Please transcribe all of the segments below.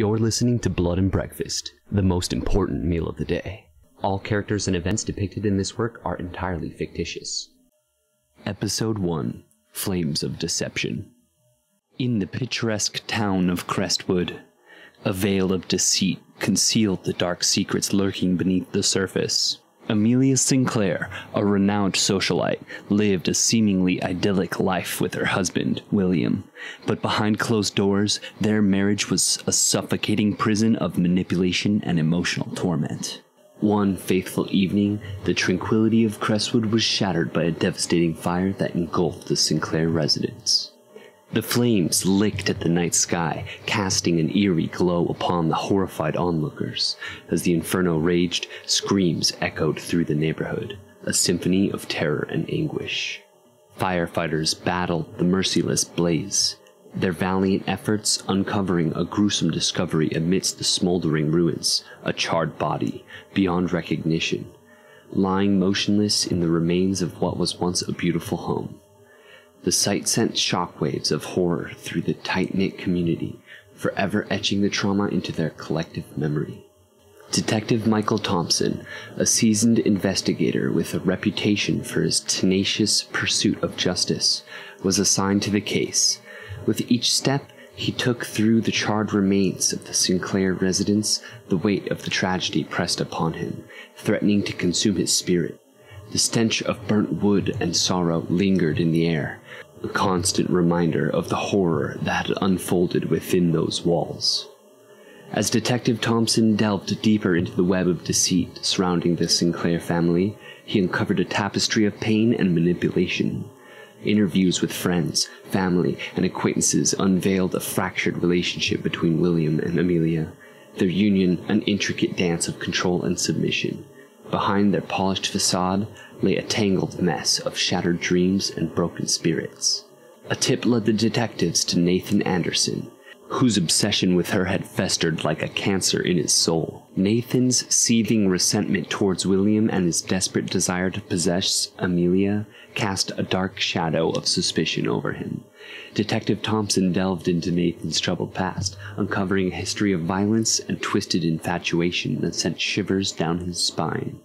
You're listening to Blood and Breakfast, the most important meal of the day. All characters and events depicted in this work are entirely fictitious. Episode 1 Flames of Deception. In the picturesque town of Crestwood, a veil of deceit concealed the dark secrets lurking beneath the surface. Amelia Sinclair, a renowned socialite, lived a seemingly idyllic life with her husband, William. But behind closed doors, their marriage was a suffocating prison of manipulation and emotional torment. One faithful evening, the tranquility of Crestwood was shattered by a devastating fire that engulfed the Sinclair residence. The flames licked at the night sky, casting an eerie glow upon the horrified onlookers. As the inferno raged, screams echoed through the neighborhood, a symphony of terror and anguish. Firefighters battled the merciless blaze, their valiant efforts uncovering a gruesome discovery amidst the smoldering ruins, a charred body, beyond recognition, lying motionless in the remains of what was once a beautiful home. The sight sent shockwaves of horror through the tight knit community, forever etching the trauma into their collective memory. Detective Michael Thompson, a seasoned investigator with a reputation for his tenacious pursuit of justice, was assigned to the case. With each step he took through the charred remains of the Sinclair residence, the weight of the tragedy pressed upon him, threatening to consume his spirit. The stench of burnt wood and sorrow lingered in the air, a constant reminder of the horror that had unfolded within those walls. As Detective Thompson delved deeper into the web of deceit surrounding the Sinclair family, he uncovered a tapestry of pain and manipulation. Interviews with friends, family, and acquaintances unveiled a fractured relationship between William and Amelia, their union an intricate dance of control and submission. Behind their polished facade lay a tangled mess of shattered dreams and broken spirits. A tip led the detectives to Nathan Anderson, whose obsession with her had festered like a cancer in his soul. Nathan's seething resentment towards William and his desperate desire to possess Amelia cast a dark shadow of suspicion over him. Detective Thompson delved into Nathan's troubled past, uncovering a history of violence and twisted infatuation that sent shivers down his spine.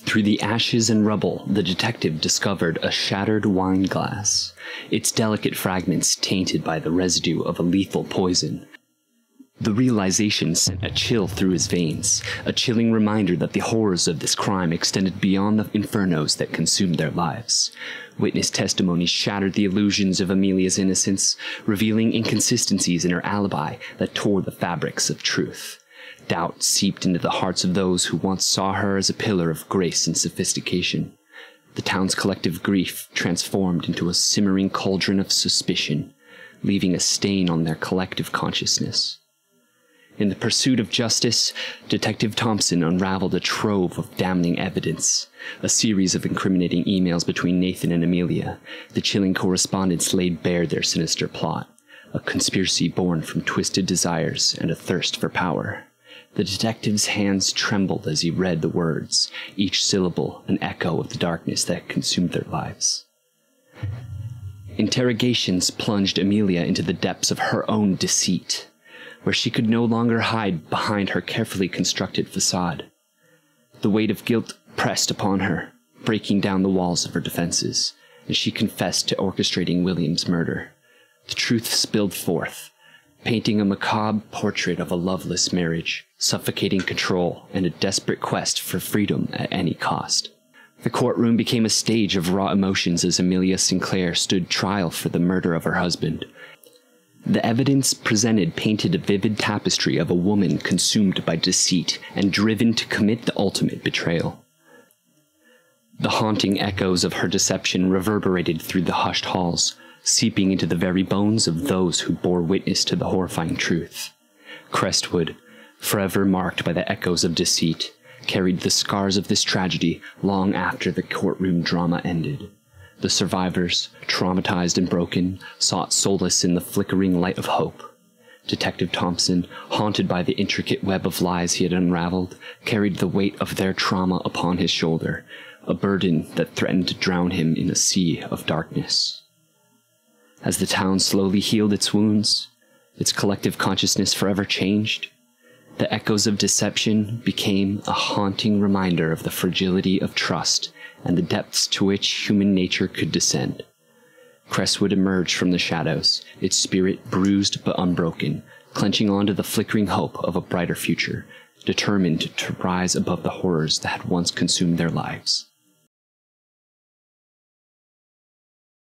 Through the ashes and rubble, the detective discovered a shattered wine glass, its delicate fragments tainted by the residue of a lethal poison. The realization sent a chill through his veins, a chilling reminder that the horrors of this crime extended beyond the infernos that consumed their lives. Witness testimony shattered the illusions of Amelia's innocence, revealing inconsistencies in her alibi that tore the fabrics of truth. Doubt seeped into the hearts of those who once saw her as a pillar of grace and sophistication. The town's collective grief transformed into a simmering cauldron of suspicion, leaving a stain on their collective consciousness. In the pursuit of justice, Detective Thompson unraveled a trove of damning evidence, a series of incriminating emails between Nathan and Amelia. The chilling correspondence laid bare their sinister plot, a conspiracy born from twisted desires and a thirst for power. The detective's hands trembled as he read the words, each syllable an echo of the darkness that consumed their lives. Interrogations plunged Amelia into the depths of her own deceit, where she could no longer hide behind her carefully constructed facade. The weight of guilt pressed upon her, breaking down the walls of her defenses, and she confessed to orchestrating William's murder. The truth spilled forth, painting a macabre portrait of a loveless marriage, suffocating control, and a desperate quest for freedom at any cost. The courtroom became a stage of raw emotions as Amelia Sinclair stood trial for the murder of her husband. The evidence presented painted a vivid tapestry of a woman consumed by deceit and driven to commit the ultimate betrayal. The haunting echoes of her deception reverberated through the hushed halls, seeping into the very bones of those who bore witness to the horrifying truth. Crestwood, forever marked by the echoes of deceit, carried the scars of this tragedy long after the courtroom drama ended. The survivors, traumatized and broken, sought solace in the flickering light of hope. Detective Thompson, haunted by the intricate web of lies he had unraveled, carried the weight of their trauma upon his shoulder, a burden that threatened to drown him in a sea of darkness. As the town slowly healed its wounds, its collective consciousness forever changed, the echoes of deception became a haunting reminder of the fragility of trust and the depths to which human nature could descend. Crestwood emerged from the shadows, its spirit bruised but unbroken, clenching on to the flickering hope of a brighter future, determined to rise above the horrors that had once consumed their lives.